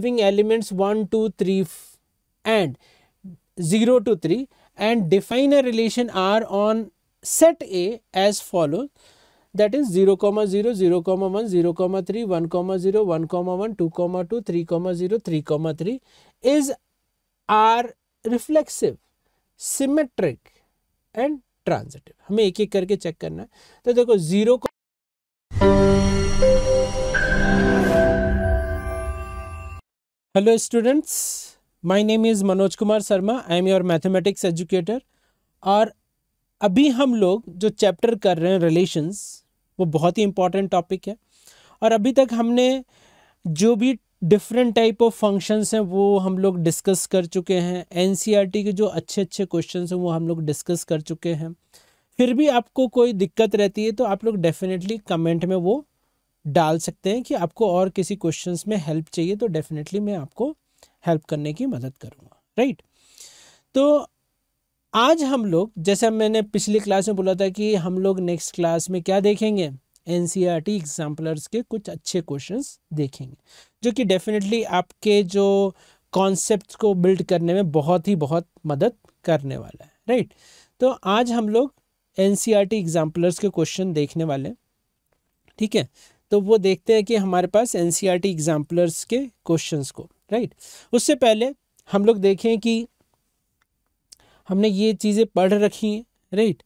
having elements 1 2 3 and 0 to 3 and define a relation r on set a as follows that is 0 comma 0 0 comma 1 0 comma 3 1 comma 0 1 comma 1 2 comma 2 3 comma 0 3 comma 3 is r reflexive symmetric and transitive हमें एक एक करके check करना है तो देखो zero hello students my name is Manoj Kumar Sharma I am your mathematics educator और अभी हम लोग जो चैप्टर कर रहे हैं रिलेशंस वो बहुत ही इंपॉर्टेंट टॉपिक है। और अभी तक हमने जो भी डिफरेंट टाइप ऑफ़ फ़ंक्शंस हैं, वो हम लोग डिस्कस कर चुके हैं। एन e के जो अच्छे अच्छे क्वेश्चन हैं, वो हम लोग डिस्कस कर चुके हैं। फिर भी आपको कोई दिक्कत रहती है तो आप लोग डेफिनेटली कमेंट में वो डाल सकते हैं कि आपको और किसी क्वेश्चन में हेल्प चाहिए तो डेफिनेटली मैं आपको हेल्प करने की मदद करूँगा राइट तो आज हम लोग, जैसे मैंने पिछली क्लास में बोला था कि हम लोग नेक्स्ट क्लास में क्या देखेंगे? N C R T exemplars के कुछ अच्छे क्वेश्चंस देखेंगे, जो कि डेफिनेटली आपके जो कॉन्सेप्ट को बिल्ड करने में बहुत ही बहुत मदद करने वाला है राइट तो आज हम लोग N C R T exemplars के क्वेश्चन देखने वाले हैं, ठीक है? तो वो देखते हैं कि हमारे पास एन सी एग्जाम्पलर्स के क्वेश्चंस को राइट उससे पहले हम लोग देखें कि हमने ये चीज़ें पढ़ रखी हैं राइट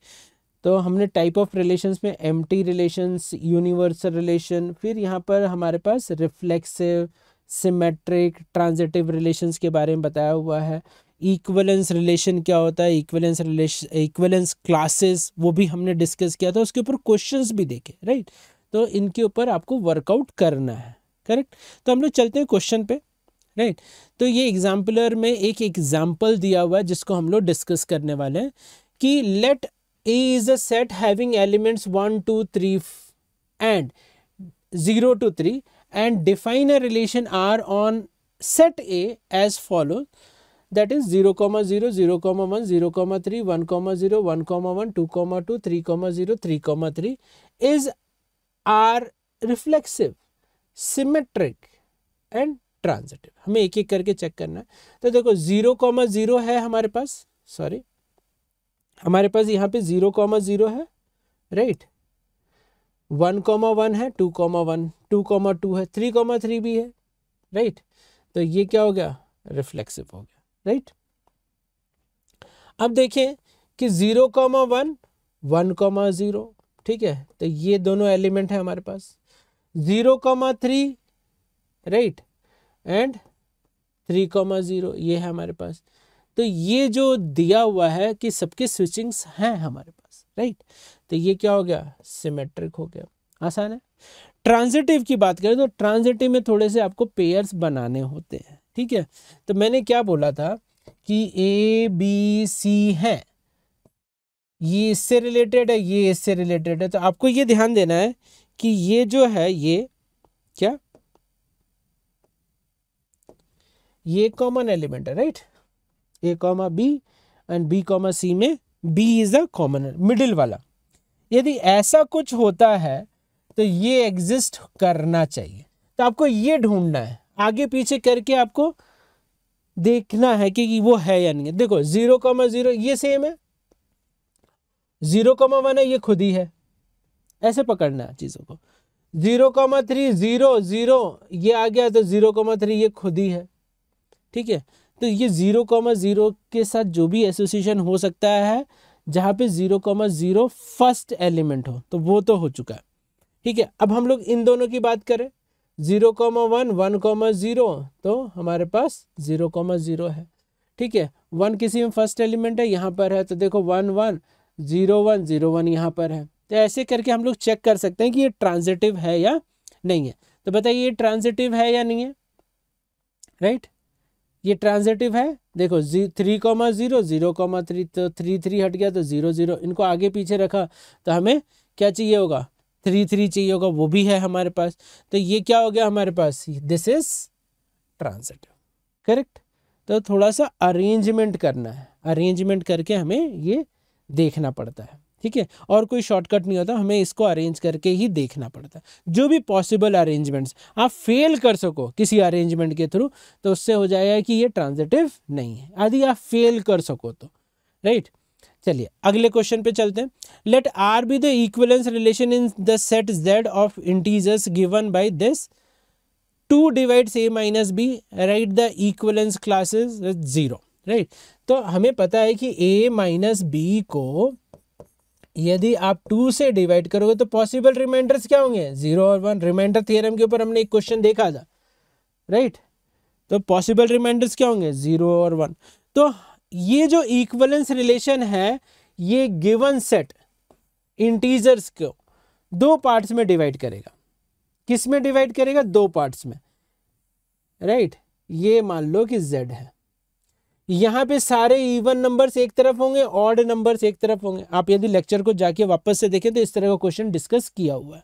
तो हमने टाइप ऑफ़ रिलेशंस में M T relations universal relation फिर यहाँ पर हमारे पास रिफ्लेक्सिव सिमेट्रिक ट्रांजिटिव रिलेशंस के बारे में बताया हुआ है। इक्वलेंस रिलेशन क्या होता है? इक्वलेंस रिलेशन इक्वलेंस क्लासेस वो भी हमने डिस्कस किया था, उसके ऊपर क्वेश्चंस भी देखे राइट तो इनके ऊपर आपको वर्कआउट करना है करेक्ट तो हम लोग चलते हैं क्वेश्चन पे राइट तो ये एग्जाम्पलर में एक एग्ज़ाम्पल दिया हुआ है जिसको हम लोग डिस्कस करने वाले हैं कि let A is a set having elements one two three and zero two three and define a relation R on set A as follow that is zero comma zero zero comma one zero comma three one comma zero one comma one two comma two three comma zero three comma three is R reflexive symmetric and transitive हमें एक एक करके check करना है। तो देखो zero comma zero है हमारे पास। सॉरी हमारे पास यहाँ पे ज़ीरो कॉमा ज़ीरो है राइट वन कॉमा वन है two comma one two comma two है थ्री कॉमा थ्री भी है राइट तो ये क्या हो गया? रिफ्लेक्सिव हो गया राइट अब देखें कि zero comma one one comma zero ठीक है? तो ये दोनों एलिमेंट है हमारे पास। Zero comma three right and three comma zero ये है हमारे पास। तो ये जो दिया हुआ है कि सबके स्विचिंग्स हैं हमारे पास राइट तो ये क्या हो गया? सिमेट्रिक हो गया। आसान है। ट्रांजिटिव की बात करें तो ट्रांजिटिव में थोड़े से आपको पेयर्स बनाने होते हैं, ठीक है? तो मैंने क्या बोला था कि ए बी सी है। ये इससे रिलेटेड है, ये इससे रिलेटेड है। तो आपको ये ध्यान देना है कि ये जो है, ये क्या? ये कॉमन एलिमेंट है right A comma B and B comma C में B is a common middle वाला। यदि ऐसा कुछ होता है तो ये एग्जिस्ट करना चाहिए। तो आपको ये ढूंढना है। आगे पीछे करके आपको देखना है कि वो है या नहीं देखो ज़ीरो कॉमा ज़ीरो ये सेम है। ज़ीरो कॉमा वन है, ये खुद ही है। ऐसे पकड़ना है चीज़ों को। Zero comma three, zero zero, ये आ गया तो ज़ीरो कॉमा थ्री, ये खुद ही है। ठीक है? तो ये ज़ीरो कॉमा ज़ीरो के साथ जो भी एसोसिएशन हो सकता है, जहाँ पे zero comma zero first element हो तो वो तो हो चुका है। ठीक है? अब हम लोग इन दोनों की बात करें। Zero comma one one comma zero तो हमारे पास ज़ीरो कॉमा ज़ीरो है। ठीक है? वन किसी में फ़र्स्ट एलिमेंट है, यहाँ पर है तो देखो one one zero one zero one यहाँ पर है। तो ऐसे करके हम लोग चेक कर सकते हैं कि ये ट्रांजिटिव है या नहीं है। तो बताइए, ये ट्रांजिटिव है या नहीं है? राइट ये ट्रांजिटिव है? देखो, जी three comma zero zero comma three तो थ्री थ्री हट गया तो ज़ीरो ज़ीरो इनको आगे पीछे रखा तो हमें क्या चाहिए होगा? थ्री थ्री चाहिए होगा, वो भी है हमारे पास। तो ये क्या हो गया हमारे पास? दिस इज़ ट्रांजिटिव करेक्ट तो थोड़ा सा अरेंजमेंट करना है। अरेंजमेंट करके हमें ये देखना पड़ता है, ठीक है? और कोई शॉर्टकट नहीं होता, हमें इसको अरेंज करके ही देखना पड़ता है। जो भी पॉसिबल अरेंजमेंट्स आप फेल कर सको किसी अरेंजमेंट के थ्रू तो उससे हो जाएगा कि ये ट्रांजिटिव नहीं है। यदि आप फेल कर सको तो राइट चलिए, अगले क्वेश्चन पे चलते हैं। Let R be the equivalence relation in the set Z of integers given by this two divides A minus B right the equivalence classes zero right तो हमें पता है कि ए माइनस बी को यदि आप टू से डिवाइड करोगे तो पॉसिबल रिमाइंडर्स क्या होंगे? ज़ीरो और वन रिमाइंडर थियरम के ऊपर हमने एक क्वेश्चन देखा था। राइट तो पॉसिबल रिमाइंडर्स क्या होंगे? ज़ीरो और वन तो ये जो इक्वलेंस रिलेशन है, ये गिवन सेट इंटीजर्स को दो पार्ट्स में डिवाइड करेगा। किसमें डिवाइड करेगा? दो पार्ट्स में। राइट ये मान लो कि z है। यहाँ पे सारे इवन नंबर्स एक तरफ़ होंगे ऑड नंबर्स एक तरफ़ होंगे। आप यदि लेक्चर को जाके वापस से देखें तो इस तरह का क्वेश्चन डिस्कस किया हुआ है।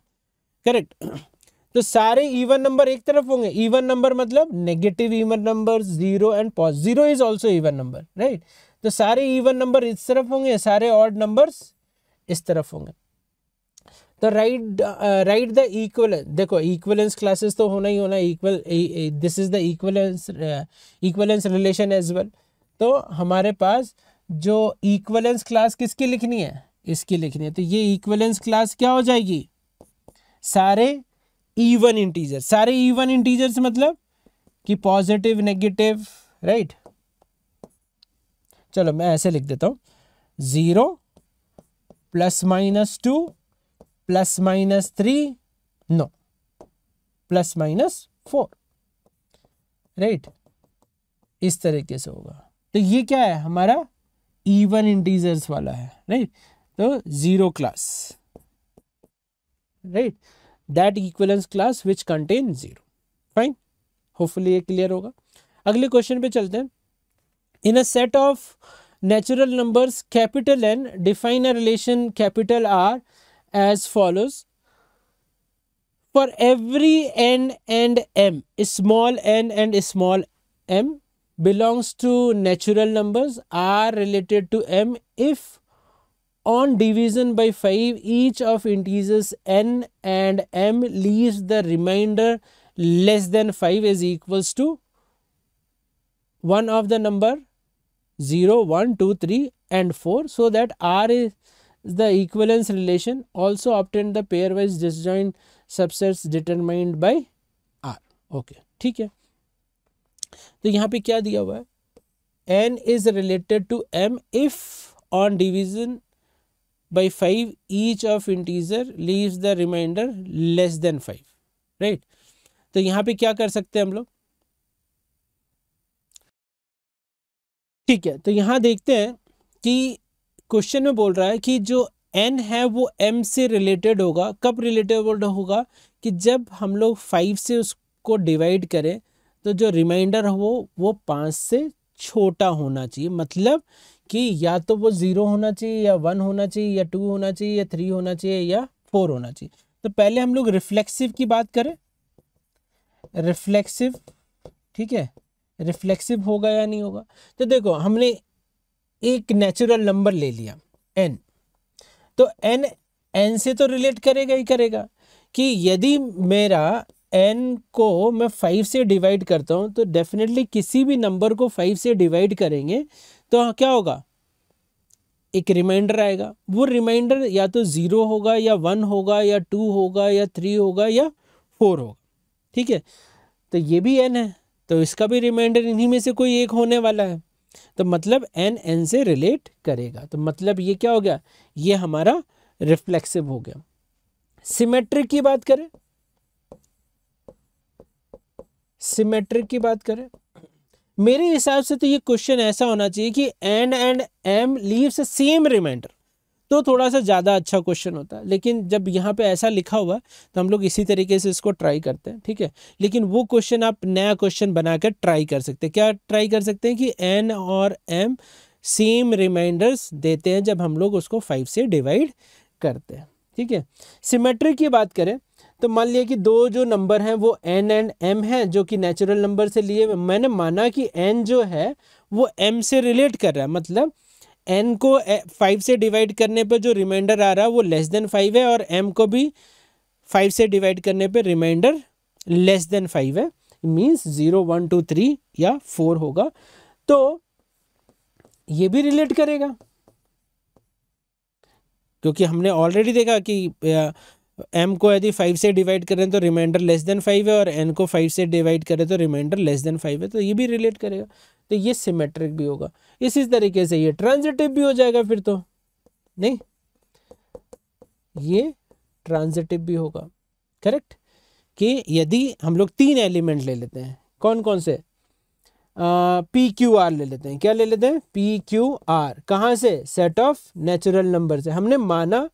करेक्ट तो सारे इवन नंबर एक तरफ़ होंगे। इवन नंबर मतलब negative even number zero and positive zero is also even number right तो सारे इवन नंबर इस तरफ़ होंगे, सारे ऑड नंबर्स इस तरफ़ होंगे। तो राइट राइट द इक्वल देखो इक्वलेंस क्लासेस तो होना ही होना equal this is the equivalence equivalence relation as well तो हमारे पास जो इक्वलेंस क्लास किसकी लिखनी है? इसकी लिखनी है। तो ये इक्वलेंस क्लास क्या हो जाएगी? सारे इवन इंटीजर सारे इवन इंटीजर्स मतलब कि पॉजिटिव नेगेटिव राइट चलो मैं ऐसे लिख देता हूँ। Zero plus minus two plus minus three no plus minus four right इस तरीके से होगा। तो ये क्या है? हमारा इवन इंटीजर्स वाला है राइट तो zero class right that equivalence class which contain zero fine hopefully ये क्लियर होगा। अगले क्वेश्चन पे चलते हैं। In a set of natural numbers capital N define a relation capital R as follows for every N and M small N and small M belongs to natural numbers are related to m if on division by 5 each of integers n and m leaves the remainder less than 5 is equals to one of the number 0 1 2 3 and 4 so that r is the equivalence relation also obtained the pairwise disjoint subsets determined by r okay ठीक है तो यहाँ पे क्या दिया हुआ है? N is related to M if on division by five each of integer leaves the remainder less than five right तो यहाँ पे क्या कर सकते हैं हम लोग? ठीक है तो यहाँ देखते हैं कि क्वेश्चन में बोल रहा है कि जो एन है वो एम से रिलेटेड होगा। कब रिलेटेड होगा? कि जब हम लोग फाइव से उसको डिवाइड करें तो जो रिमाइंडर हो, वो पाँच से छोटा होना चाहिए। मतलब कि या तो वो ज़ीरो होना चाहिए, या वन होना चाहिए, या टू होना चाहिए, या थ्री होना चाहिए, या फोर होना चाहिए। तो पहले हम लोग रिफ्लेक्सिव की बात करें। रिफ्लेक्सिव ठीक है? रिफ्लेक्सिव होगा या नहीं होगा? तो देखो, हमने एक नेचुरल नंबर ले लिया एन तो एन एन से तो रिलेट करेगा ही करेगा कि यदि मेरा एन को मैं फाइव से डिवाइड करता हूँ तो डेफिनेटली किसी भी नंबर को फाइव से डिवाइड करेंगे तो क्या होगा? एक रिमाइंडर आएगा। वो रिमाइंडर या तो ज़ीरो होगा, या वन होगा, या टू होगा, या थ्री होगा, या फोर होगा। ठीक है? तो ये भी एन है। तो इसका भी रिमाइंडर इन्हीं में से कोई एक होने वाला है। तो मतलब एन एन से रिलेट करेगा। तो मतलब ये क्या हो गया? ये हमारा रिफ्लेक्सिव हो गया। सिमेट्रिक की बात करें सिमेट्रिक की बात करें, मेरे हिसाब से तो ये क्वेश्चन ऐसा होना चाहिए कि and and M leaves same remainder तो थोड़ा सा ज़्यादा अच्छा क्वेश्चन होता है। लेकिन जब यहाँ पे ऐसा लिखा हुआ तो हम लोग इसी तरीके से इसको ट्राई करते हैं, ठीक है? लेकिन वो क्वेश्चन आप नया क्वेश्चन बनाकर ट्राई कर सकते हैं। क्या ट्राई कर सकते हैं कि एन और एम सेम रिमाइंडर्स देते हैं जब हम लोग उसको फाइव से डिवाइड करते हैं, ठीक है? सिमेट्रिक की बात करें तो मान लिया कि दो जो नंबर हैं, वो एन एंड एम हैं, जो कि नेचुरल नंबर से लिए मैंने माना कि एन जो है, वो एम से रिलेट कर रहा है। मतलब एन को फाइव से डिवाइड करने पर जो रिमाइंडर आ रहा है, वो लेस देन फाइव है और एम को भी फाइव से डिवाइड करने पर रिमाइंडर लेस देन फाइव है। Means zero one two three या फोर होगा। तो ये भी रिलेट करेगा। क्योंकि हमने ऑलरेडी देखा कि एम को यदि फाइव से डिवाइड करें तो रिमाइंडर लेस देन फाइव है और एन को फाइव से डिवाइड करें तो रिमाइंडर लेस देन फाइव है तो ये भी रिलेट करेगा। तो ये सिमेट्रिक भी होगा। इसी तरीके से ये ट्रांजिटिव भी हो जाएगा फिर तो। नहीं? ये ट्रांजिटिव भी होगा। करेक्ट कि यदि हम लोग तीन एलिमेंट ले लेते हैं कौन कौन से पी क्यू आर ले लेते हैं। क्या ले लेते हैं? पी क्यू आर कहाँ से? सेट ऑफ़ नेचुरल नंबर से। हमने माना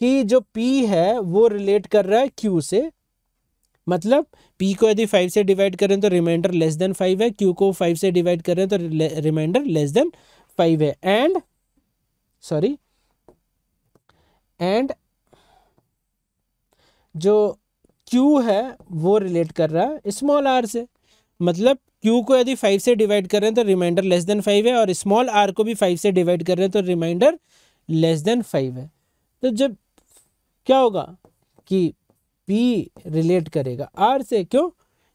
कि जो P है, वो रिलेट कर रहा है Q से। मतलब P को यदि फाइव से डिवाइड करें तो रिमाइंडर लेस देन फाइव है, Q को फाइव से डिवाइड करें तो रिमाइंडर लेस देन फाइव है। एंड सॉरी एंड जो Q है, वो रिलेट कर रहा है स्मॉल r से। मतलब Q को यदि फाइव से डिवाइड करें तो रिमाइंडर लेस देन फाइव है और स्मॉल r को भी फाइव से डिवाइड कर रहे हैं तो रिमाइंडर लेस देन फाइव है। तो जब क्या होगा कि P रिलेट करेगा। R से क्यों?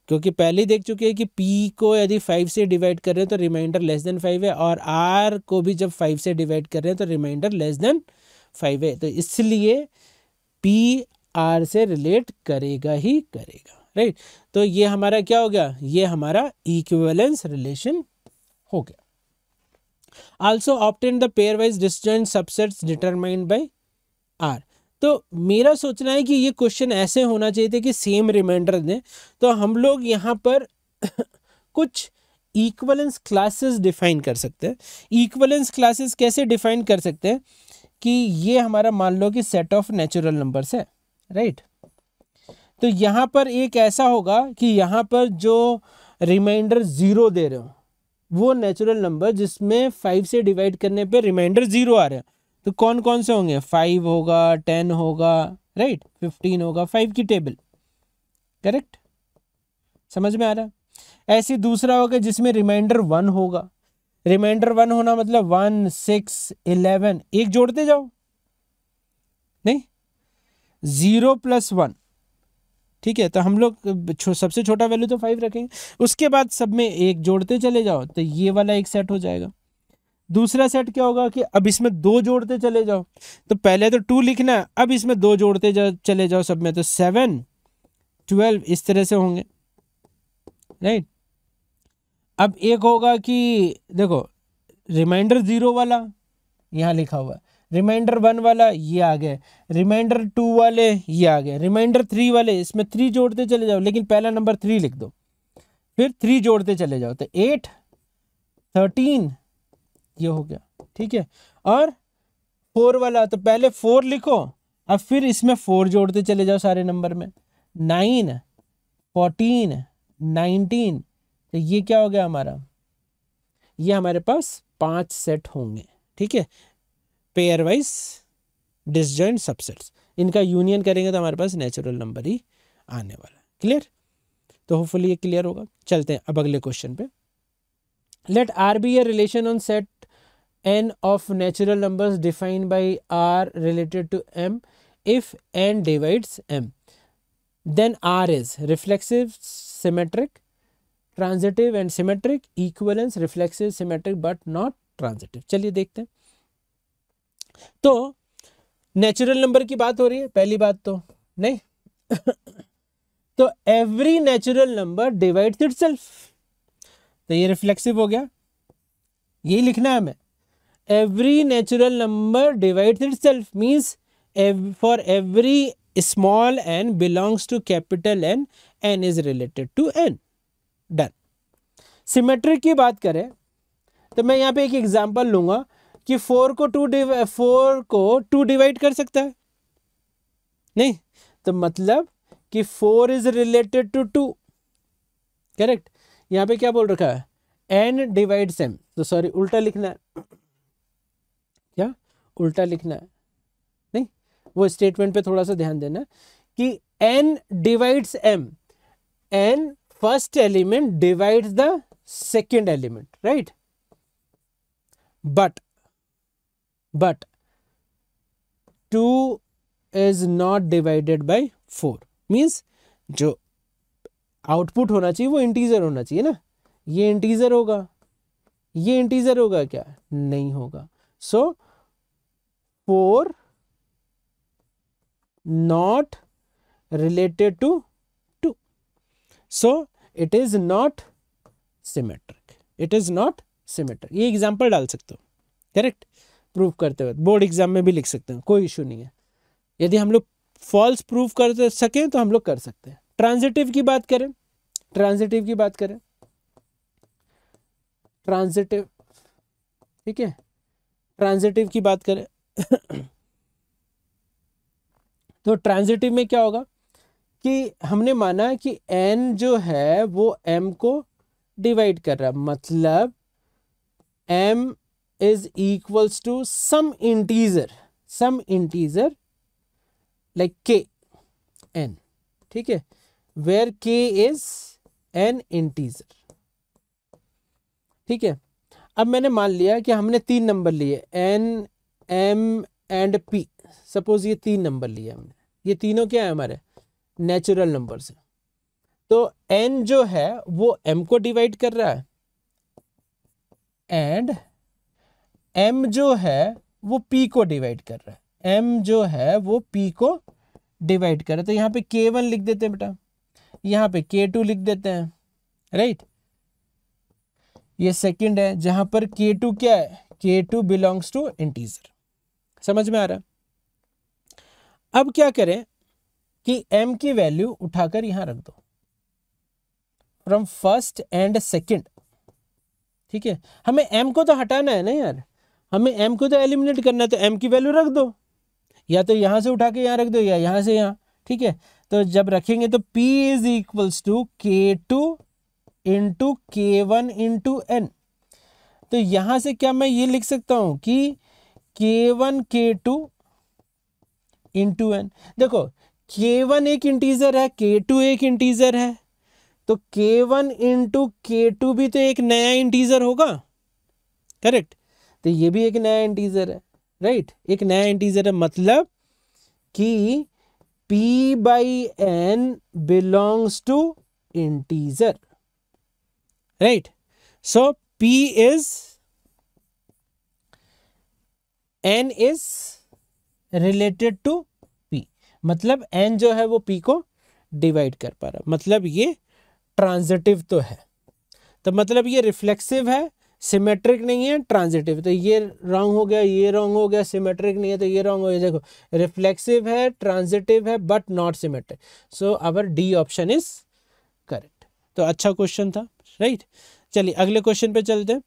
क्योंकि पहले देख चुके हैं कि P को यदि फाइव से डिवाइड कर रहे हैं तो रिमाइंडर लेस देन फाइव है और R को भी जब फाइव से डिवाइड कर रहे हैं तो रिमाइंडर लेस देन फाइव है। तो इसलिए P R से रिलेट करेगा ही करेगा राइट तो ये हमारा क्या हो गया? ये हमारा इक्विवेलेंस रिलेशन हो गया। Also obtain the pairwise distant subsets determined by R तो मेरा सोचना है कि ये क्वेश्चन ऐसे होना चाहिए थे कि सेम रिमाइंडर दें। तो हम लोग यहाँ पर कुछ इक्वलेंस क्लासेस डिफाइन कर सकते हैं। इक्वलेंस क्लासेस कैसे डिफाइन कर सकते हैं? कि ये हमारा मान लो कि सेट ऑफ़ नेचुरल नंबर्स है राइट तो यहाँ पर एक ऐसा होगा कि यहाँ पर जो रिमाइंडर ज़ीरो दे रहे हो, वो नेचुरल नंबर जिसमें फाइव से डिवाइड करने पे रिमाइंडर ज़ीरो आ रहे हैं। तो कौन कौन से होंगे? फाइव होगा टेन होगा राइट फिफ्टीन होगा फाइव की टेबल करेक्ट समझ में आ रहा? है ऐसे दूसरा होगा जिसमें रिमाइंडर वन होगा. रिमाइंडर वन होना मतलब वन सिक्स इलेवन एक जोड़ते जाओ. नहीं? ज़ीरो प्लस वन ठीक है तो हम लोग छो, सबसे छोटा वैल्यू तो फाइव रखेंगे. उसके बाद सब में एक जोड़ते चले जाओ तो ये वाला एक सेट हो जाएगा. दूसरा सेट क्या होगा कि अब इसमें दो जोड़ते चले जाओ। तो पहले तो टू लिखना है अब इसमें दो जोड़ते जा, चले जाओ सब में तो सेवन ट्वेल्व इस तरह से होंगे। राइट अब एक होगा कि देखो रिमाइंडर ज़ीरो वाला यहाँ लिखा हुआ है। रिमाइंडर वन वाला ये आ गया। रिमाइंडर टू वाले ये आ गए रिमाइंडर थ्री वाले इसमें थ्री जोड़ते चले जाओ लेकिन पहला नंबर थ्री लिख दो। फिर थ्री जोड़ते चले जाओ तो एट थर्टीन ये हो गया, ठीक है? और फोर वाला तो पहले फोर लिखो, अब फिर इसमें फोर जोड़ते चले जाओ सारे नंबर में। नाइन फोर्टीन नाइनटीन तो ये क्या हो गया हमारा? ये हमारे पास पाँच सेट होंगे, ठीक है? पेयर वाइज डिसजॉइंट सबसेट्स इनका यूनियन करेंगे तो हमारे पास नेचुरल नंबर ही आने वाला क्लियर तो होपफुली ये क्लियर होगा। चलते हैं अब अगले क्वेश्चन पे। Let R be a relation on set n of natural numbers defined by r related to m if n divides m then r is reflexive symmetric transitive and symmetric equivalence reflexive symmetric but not transitive चलिए देखते हैं तो natural number की बात हो रही है पहली बात तो नहीं तो every natural number divides itself तो ये रिफ्लेक्सिव हो गया यही लिखना है हमें every natural number divides itself means ev, for every small n belongs to capital N n is related to n. Done. Symmetric की बात करें तो मैं यहाँ पे एक एग्जांपल लूँगा कि फोर को टू फोर को टू डिवाइड कर सकता है। नहीं तो मतलब कि four is related to two correct यहाँ पे क्या बोल रखा है? एन डिवाइड सेम तो सॉरी उल्टा लिखना है। उल्टा लिखना है। नहीं, वो स्टेटमेंट पे थोड़ा सा ध्यान देना कि N divides M N first element divides the second element right but but two is not divided by four means जो आउटपुट होना चाहिए वो इंटीजर होना चाहिए ना। ये इंटीजर होगा, ये इंटीजर होगा क्या? नहीं होगा। So four not related to two. So it is not symmetric it is not symmetric ये एग्ज़ाम्पल डाल सकते हो। करेक्ट प्रूफ करते हुए बोर्ड एग्ज़ाम में भी लिख सकते हैं। कोई इशू नहीं है। यदि हम लोग फॉल्स प्रूफ कर सकें तो हम लोग कर सकते हैं। ट्रांजिटिव की बात करें। ट्रांजिटिव की बात करें। ट्रांजिटिव ठीक है? ट्रांजिटिव की बात करें। तो ट्रांजिटिव में क्या होगा? कि हमने माना कि एन जो है, वो एम को डिवाइड कर रहा है। मतलब M is equals to some integer some integer like K N ठीक है? वेयर के इज़ एन इंटीजर ठीक है? अब मैंने मान लिया कि हमने तीन नंबर लिए N M and P suppose ये तीन नंबर लिए हमने। ये तीनों क्या है हमारे? नेचुरल नंबर से तो एन जो है, वो एम को डिवाइड कर रहा है। एंड एम जो है, वो पी को डिवाइड कर रहा है। एम जो है, वो पी को डिवाइड कर रहा है। तो यहाँ पे के वन लिख देते हैं बेटा। यहाँ पे के टू लिख देते हैं। राइट ये सेकंड है, जहाँ पर के टू क्या है? के टू बिलोंग्स टू इंटीजर समझ में आ रहा है? अब क्या करें कि m की वैल्यू उठाकर यहाँ रख दो। फ्रॉम फ़र्स्ट एंड सेकंड ठीक है? हमें m को तो हटाना है ना यार? हमें m को तो एलिमिनेट करना है तो m की वैल्यू रख दो। या तो यहाँ से उठा के यहाँ रख दो, या यहाँ से यहाँ, ठीक है? तो जब रखेंगे तो p is equals to K two into K one into N तो यहाँ से क्या मैं ये लिख सकता हूँ कि के वन के टू इंटू एन देखो के वन एक इंटीजर है के टू एक इंटीजर है तो के वन इंटू के टू भी तो एक नया इंटीजर होगा। करेक्ट तो ये भी एक नया इंटीजर है राइट एक नया इंटीजर है मतलब कि p by N belongs to integer right so p is n is related to P मतलब एन जो है वो पी को डिवाइड कर पा रहा मतलब ये ट्रांजिटिव तो है। तो मतलब ये रिफ्लेक्सिव है सिमेट्रिक नहीं है ट्रांजिटिव तो ये रॉन्ग हो गया, ये रॉन्ग हो गया सिमेट्रिक नहीं है तो ये रॉन्ग हो गया। देखो रिफ्लेक्सिव है ट्रांजिटिव है but not symmetric so our D option is correct तो अच्छा क्वेश्चन था राइट right? चलिए, अगले क्वेश्चन पे चलते हैं।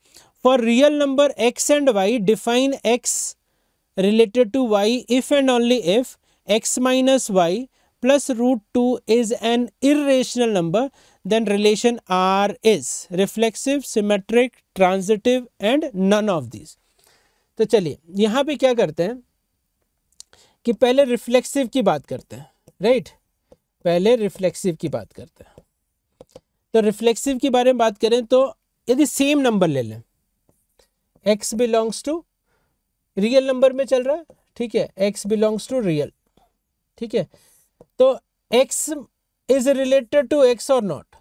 For real number X and Y define X related to Y if and only if X minus Y plus root two is an irrational number then relation R is reflexive symmetric transitive and none of this तो चलिए, यहाँ पे क्या करते हैं कि पहले reflexive की बात करते हैं राइट पहले रिफ्लेक्सिव की बात करते हैं। तो रिफ्लेक्सिव के बारे में बात करें तो यदि सेम नंबर ले लें, x belongs to real number में चल रहा है, ठीक है एक्स बिलोंग्स टू रियल ठीक है तो X is related to X और not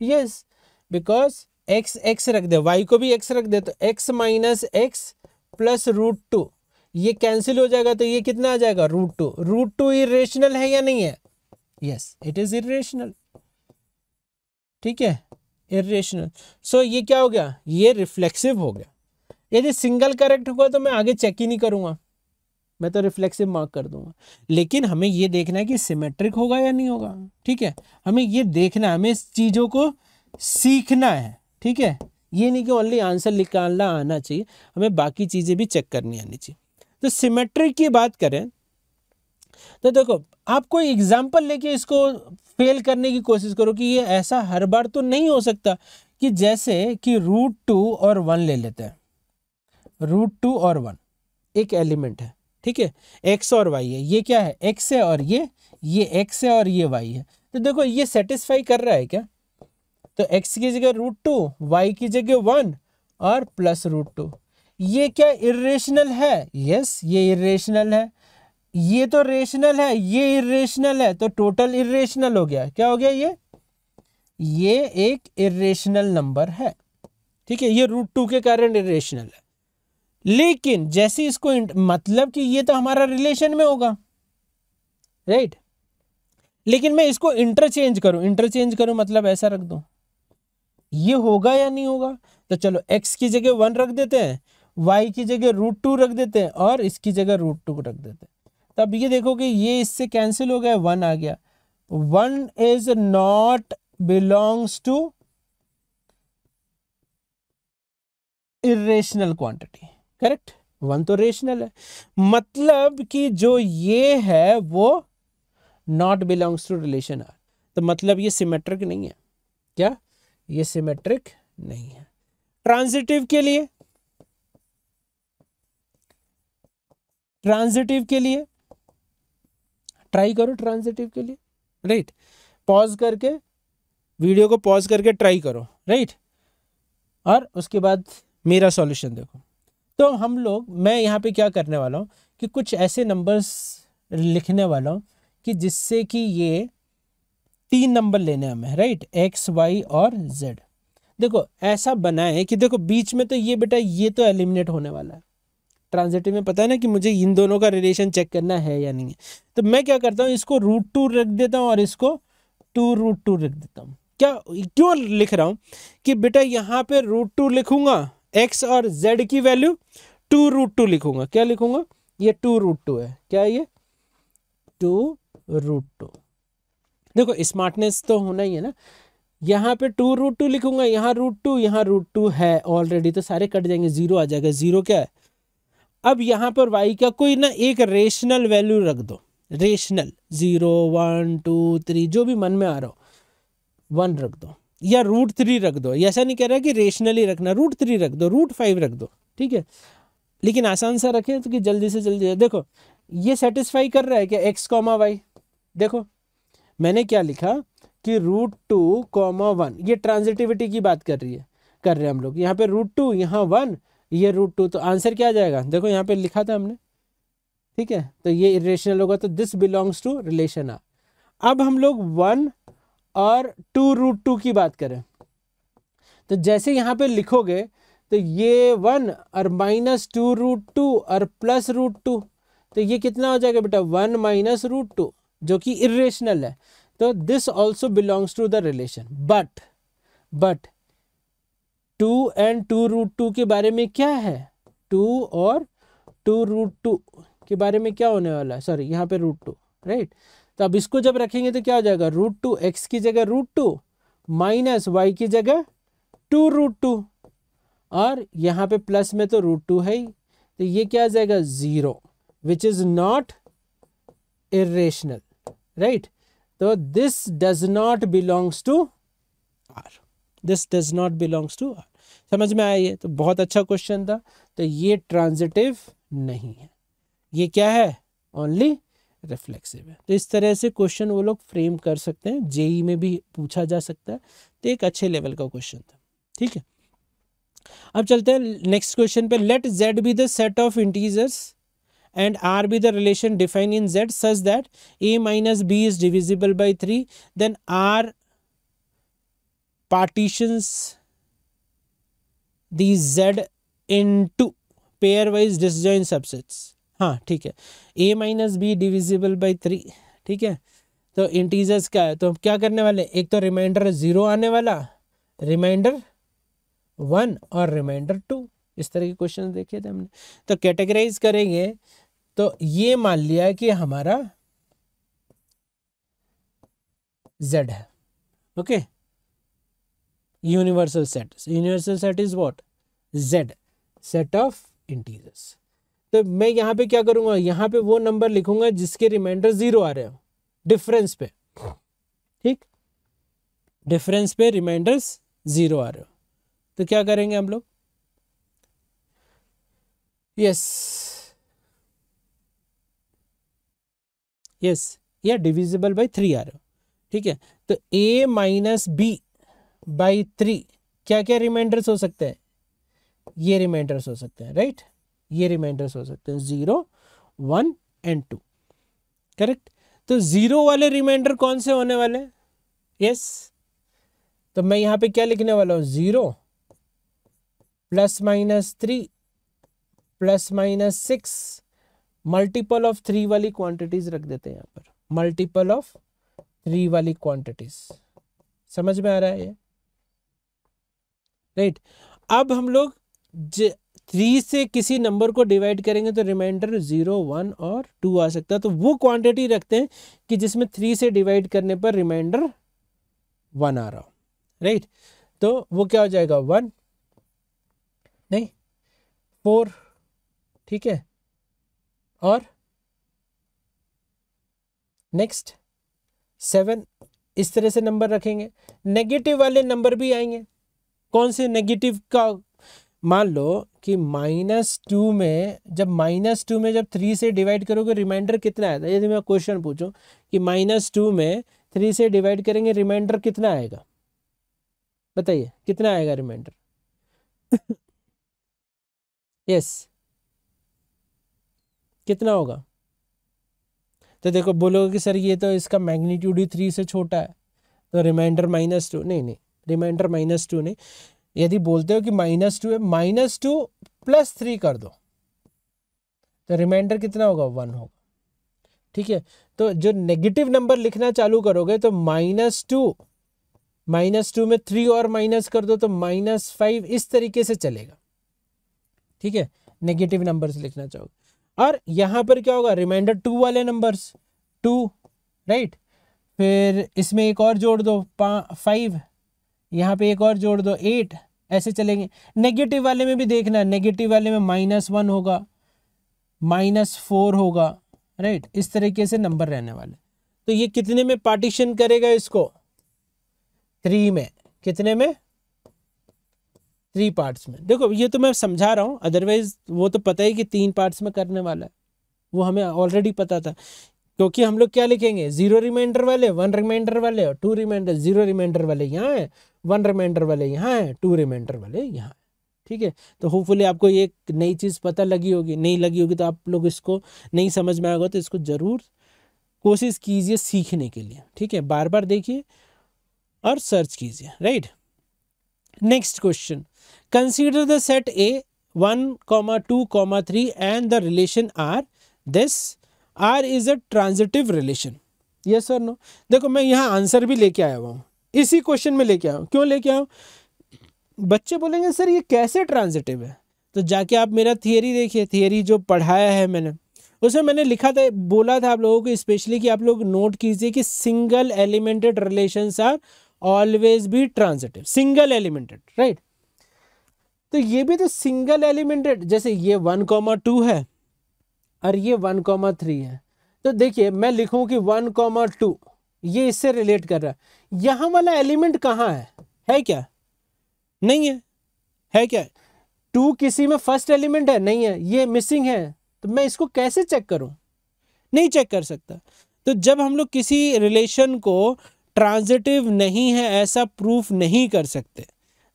yes because X X रख दे वाई को भी एक्स रख दे तो X minus X plus root two ये कैंसिल हो जाएगा तो ये कितना आ जाएगा root two root two irrational है या नहीं है? यस इट इज़ इरेशनल ठीक है इरेशनल सो ये क्या हो गया, ये रिफ्लेक्सिव हो गया यदि सिंगल करेक्ट होगा तो मैं आगे चेक ही नहीं करूँगा। मैं तो रिफ्लेक्सिव मार्क कर दूँगा। लेकिन हमें ये देखना है कि सिमेट्रिक होगा या नहीं होगा, ठीक है? हमें ये देखना है, हमें इस चीज़ों को सीखना है, ठीक है? ये नहीं कि ओनली आंसर निकालना आना चाहिए, हमें बाकी चीज़ें भी चेक करनी आनी चाहिए। तो सिमेट्रिक की बात करें तो देखो, आप कोई एग्ज़ाम्पल लेके इसको फेल करने की कोशिश करो कि ये ऐसा हर बार तो नहीं हो सकता कि जैसे कि रूट टू और वन ले लेते हैं। रूट टू और वन, एक एलिमेंट है, ठीक है? एक्स और वाई है, ये क्या है? एक्स है और ये ये एक्स है और ये वाई है। तो देखो, ये सेटिस्फाई कर रहा है क्या? तो एक्स की जगह रूट टू, वाई की जगह वन और प्लस रूट टू। ये क्या इरेशनल है? यस ये इरेशनल है। ये तो रेशनल है, ये इरेशनल है तो टोटल इरेशनल हो गया। क्या हो गया ये? ये एक इरेशनल नंबर है, ठीक है? ये रूट टू के कारण इरेशनल है। लेकिन जैसे इसको मतलब कि ये तो हमारा रिलेशन में होगा राइट लेकिन मैं इसको इंटरचेंज करूँ इंटरचेंज करूँ मतलब ऐसा रख दूँ। ये होगा या नहीं होगा? तो चलो, x की जगह वन रख देते हैं, y की जगह रूट टू रख देते हैं और इसकी जगह रूट टू रख देते हैं। तब ये देखो कि ये इससे कैंसिल हो गया वन आ गया। One is not belongs to irrational quantity correct one तो रेशनल है। मतलब कि जो ये है, वो not belongs to relation R तो मतलब ये सिमेट्रिक नहीं है। क्या? ये सिमेट्रिक नहीं है। ट्रांजिटिव के लिए? ट्रांजिटिव के लिए? ट्राई करो ट्रांजिटिव के लिए। राइट पॉज करके वीडियो को पॉज करके ट्राई करो। राइट और उसके बाद मेरा सॉल्यूशन देखो। तो हम लोग, मैं यहाँ पे क्या करने वाला हूँ कि कुछ ऐसे नंबर्स लिखने वाला हूँ कि जिससे कि ये तीन नंबर लेने हमें राइट एक्स वाई और जेड देखो, ऐसा बनाए कि देखो, बीच में तो ये बेटा, ये तो एलिमिनेट होने वाला है। ट्रांजिटिव में पता है ना कि मुझे इन दोनों का रिलेशन चेक करना है या नहीं है। तो मैं क्या करता हूँ, इसको रूट टू रख देता हूँ और इसको टू रूट टू रख देता हूँ। क्या, क्यों लिख रहा हूँ कि बेटा, यहाँ पे रूट टू लिखूँगा एक्स और जेड की वैल्यू टू रूट टू लिखूँगा। क्या लिखूँगा? ये टू रूट टू है। क्या ये? Two root two. देखो, स्मार्टनेस तो होना ही है ना। यहाँ पे टू रूट टू लिखूँगा, यहाँ रूट टू, यहाँ रूट टू है। ऑलरेडी तो सारे कट जाएँगे, ज़ीरो आ जाएगा। ज़ीरो क्या है? अब यहाँ पर वाई का कोई ना एक रेशनल वैल्यू रख दो। Rational zero one two three जो भी मन में आ रहा हो वन रख दो। या रूट थ्री रख दो। ऐसा नहीं कह रहा कि रेशनली रखना रूट थ्री रख दो रूट फाइव रख दो, ठीक है? लेकिन आसान सा रखें तो कि जल्दी से जल्दी देखो, ये सेटिस्फाई कर रहा है क्या? एक्स कॉमा वाई देखो, मैंने क्या लिखा? कि रूट टू कॉमा वन ये ट्रांजिटिविटी की बात कर रही है, कर रहे हैं हम लोग। यहाँ पे रूट टू यहाँ वन ये रूट टू तो आंसर क्या आ जाएगा? देखो, यहाँ पे लिखा था हमने, ठीक है? तो ये इरेशनल होगा तो दिस बिलोंग्स टू रिलेशन आ अब हम लोग वन और टू रूट टू की बात करें। तो जैसे यहाँ पे लिखोगे तो ये वन और माइनस टू रूट टू और प्लस रूट टू तो ये कितना हो जाएगा बेटा? वन माइनस रूट टू, जो कि इरेशनल है। तो this also belongs to the relation but but two and two root two के बारे में क्या है? टू और टू रूट टू के बारे में क्या होने वाला है? सॉरी यहाँ पे रूट टू राइट तो अब इसको जब रखेंगे तो क्या हो जाएगा? रूट टू एक्स की जगह रूट टू माइनस वाई की जगह टू रूट टू और यहाँ पे प्लस में तो रूट टू है ही। तो ये क्या आ जाएगा? Zero which is not irrational right तो this does not belongs to R this does not belongs to R समझ में आया ये? तो बहुत अच्छा क्वेश्चन था। तो ये ट्रांजिटिव नहीं है। ये क्या है? ओनली रिफ्लेक्सिव है। तो इस तरह से क्वेश्चन वो लोग फ्रेम कर सकते हैं। जेई में भी पूछा जा सकता है। तो एक अच्छे लेवल का क्वेश्चन था। ठीक है? अब चलते हैं नेक्स्ट क्वेश्चन पे। Let Z be the set of integers and R be the relation define in Z such that A minus B is divisible by three then R partitions the Z into pairwise disjoint subsets हाँ ठीक है। A minus B divisible by three ठीक है? तो integers क्या है? तो हम क्या करने वाले एक तो रिमाइंडर ज़ीरो आने वाला रिमाइंडर वन और रिमाइंडर टू इस तरह के क्वेश्चन देखे थे हमने। तो कैटेगराइज करेंगे तो ये मान लिया कि हमारा जेड है okay universal set universal set is what? Z set of integers तो मैं यहाँ पे क्या करूँगा? यहाँ पे वो नंबर लिखूँगा जिसके रिमाइंडर ज़ीरो आ रहे हो। डिफरेंस पे। ठीक? डिफरेंस पे रिमाइंडर्स ज़ीरो आ रहे हो। तो क्या करेंगे हम लोग? यस यस या डिविजिबल बाई थ्री आ रहे हो। ठीक है? तो A minus B by three क्या क्या रिमाइंडर्स हो सकते हैं? ये रिमाइंडर्स हो सकते हैं राइट ये रिमाइंडर्स हो सकते हैं zero one and two correct तो ज़ीरो वाले रिमाइंडर कौन से होने वाले हैं? यस तो मैं यहाँ पे क्या लिखने वाला हूँ? Zero plus minus three plus minus six multiple of three वाली क्वांटिटीज रख देते हैं यहाँ पर। मल्टीपल ऑफ़ थ्री वाली क्वांटिटीज समझ में आ रहा है ये? राइट अब हम लोग थ्री से किसी नंबर को डिवाइड करेंगे तो रिमाइंडर ज़ीरो, वन और टू आ सकता है। तो वो क्वांटिटी रखते हैं कि जिसमें थ्री से डिवाइड करने पर रिमाइंडर वन आ रहा हो राइट तो वो क्या हो जाएगा? वन, नहीं, फोर, ठीक है? और नेक्स्ट सेवन, इस तरह से नंबर रखेंगे। नेगेटिव वाले नंबर भी आएँगे। कौन से नेगेटिव का मान लो कि माइनस टू में, जब माइनस टू में जब थ्री से डिवाइड करोगे रिमाइंडर कितना आएगा? यदि मैं क्वेश्चन पूछूँ कि माइनस टू में थ्री से डिवाइड करेंगे रिमाइंडर कितना आएगा? बताइए, कितना आएगा रिमाइंडर यस कितना होगा? तो देखो, बोलोगे कि सर ये तो इसका मैग्नीट्यूड ही थ्री से छोटा है तो रिमाइंडर माइनस टू नहीं नहीं रिमाइंडर माइनस टू नहीं। यदि बोलते हो कि माइनस टू है माइनस टू प्लस थ्री कर दो। तो रिमाइंडर कितना होगा? वन होगा। ठीक है? तो जो नेगेटिव नंबर लिखना चालू करोगे तो माइनस टू माइनस टू में थ्री और माइनस कर दो तो माइनस फाइव इस तरीके से चलेगा। ठीक है? नेगेटिव नंबर्स लिखना चाहोगे। और यहाँ पर क्या होगा? रिमाइंडर टू वाले नंबर्स टू राइट फिर इसमें एक और जोड़ दो, पा फाइव यहाँ पे एक और जोड़ दो एट ऐसे चलेंगे। नेगेटिव वाले में भी देखना नेगेटिव वाले में माइनस वन होगा माइनस फोर होगा राइट इस तरीके से नंबर रहने वाले। तो ये कितने में पार्टीशन करेगा इसको? थ्री में। कितने में? थ्री पार्ट्स में। देखो, ये तो मैं समझा रहा हूँ अदरवाइज़ वो तो पता ही कि तीन पार्ट्स में करने वाला है। वो हमें ऑलरेडी पता था। क्योंकि हम लोग क्या लिखेंगे? ज़ीरो रिमाइंडर वाले वन रिमाइंडर वाले और टू रिमाइंडर ज़ीरो रिमाइंडर वाले यहाँ है वन रिमाइंडर वाले यहाँ है टू रिमाइंडर वाले यहाँ ठीक है? तो होपफुली आपको ये नई चीज़ पता लगी होगी। नहीं लगी होगी तो आप लोग इसको नहीं समझ में आएगा तो इसको ज़रूर कोशिश कीजिए सीखने के लिए। ठीक है? बार बार देखिए और सर्च कीजिए। Right next question consider the set A one comma two comma three and the relation R this R is a transitive relation yes और नो देखो, मैं यहाँ आंसर भी लेके आया हुआ हूँ। इसी क्वेश्चन में लेके आया हूँ। क्यों लेके आया बच्चे बोलेंगे, सर, ये कैसे ट्रांजिटिव है? तो जाके आप मेरा थियरी देखिए। थियरी जो पढ़ाया है मैंने, उसमें मैंने लिखा था, बोला था आप लोगों को स्पेशली कि आप लोग नोट कीजिए कि single elemented relation R always be transitive single elemented right तो ये भी तो सिंगल एलिमेंटेड जैसे ये वन कॉमा टू है और ये वन कॉमा थ्री है। तो देखिए, मैं लिखूं कि वन कॉमा टू, ये इससे रिलेट कर रहा है। यहाँ वाला एलिमेंट कहाँ है? है क्या? नहीं है। है क्या? टू किसी में फ़र्स्ट एलिमेंट है? नहीं है। ये मिसिंग है। तो मैं इसको कैसे चेक करूँ? नहीं चेक कर सकता। तो जब हम लोग किसी रिलेशन को ट्रांजिटिव नहीं है, ऐसा प्रूफ नहीं कर सकते